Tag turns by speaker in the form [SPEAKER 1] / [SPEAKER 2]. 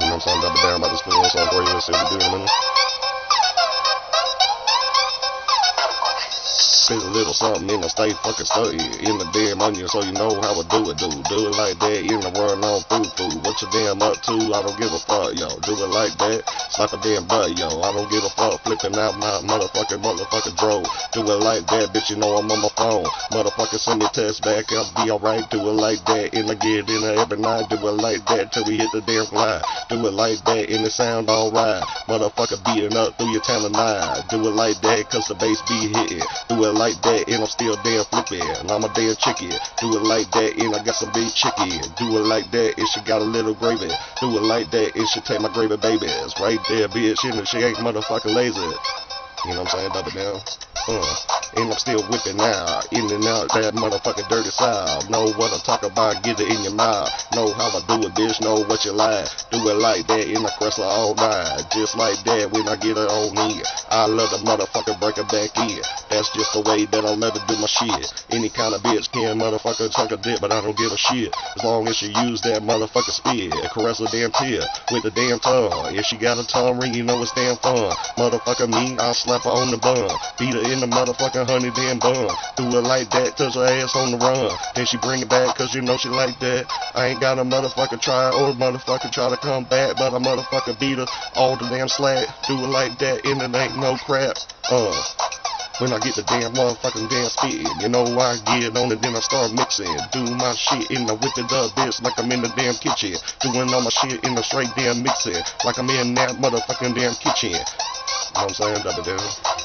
[SPEAKER 1] You know what I'm saying? Dub itdown about this little song for you. Let's see what we do in a minute. Spit a little something in the stay fucking study in the damn onion so you know how I do it, do Do it like that in the world on food food. What you damn up to? I don't give a fuck, yo. Do it like that. Slap a damn butt, yo. I don't give a fuck. Flipping out my motherfucking motherfucking drove. Do it like that, bitch. You know I'm on my phone. Motherfucker send me text back. I'll be alright. Do it like that. In the get in there every night. Do it like that till we hit the damn fly. Do it like that and it sound alright. Motherfucker beating up through your town tonight. Do it like that cause the bass be hitting. Do it like that and I'm still damn flipping. And I'm a damn chicken. Do it like that and I got some big chicken. Do it like that and she got a little gravy. Do it like that and she take my gravy babies. Right there, bitch. And she ain't motherfucking lazy. You know what I'm saying? Dub itdown. Uh, and I'm still whipping now, in and out that motherfucking dirty side. Know what I'm talking about, get it in your mouth. Know how I do it, bitch, know what you like. Do it like that in the crystal all night. Just like that when I get it on me. I love the motherfucker break it back in. That's just the way that I'll never do my shit. Any kind of bitch can motherfucker suck a dick, but I don't give a shit. As long as she use that motherfucker spit. Caress her damn tip with the damn tongue. If she got a tongue ring, you know it's damn fun. Motherfucker me, I'll slap her on the bum. Beat her in the motherfucking honey damn bun. Do it like that, touch her ass on the run. Then she bring it back, cause you know she like that. I ain't got a motherfucker try or motherfucker try to come back, but a motherfucker beat her all the damn slack. Do it like that, and it ain't no crap. Uh. When I get the damn motherfucking damn spit, you know I get on it, then I start mixing. Do my shit in the whip it up, bitch, like I'm in the damn kitchen. Doing all my shit in the straight damn mixing, like I'm in that motherfucking damn kitchen. You know what I'm saying? Dub itdown.